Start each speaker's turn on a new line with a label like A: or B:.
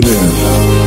A: Bananas.